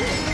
Yeah!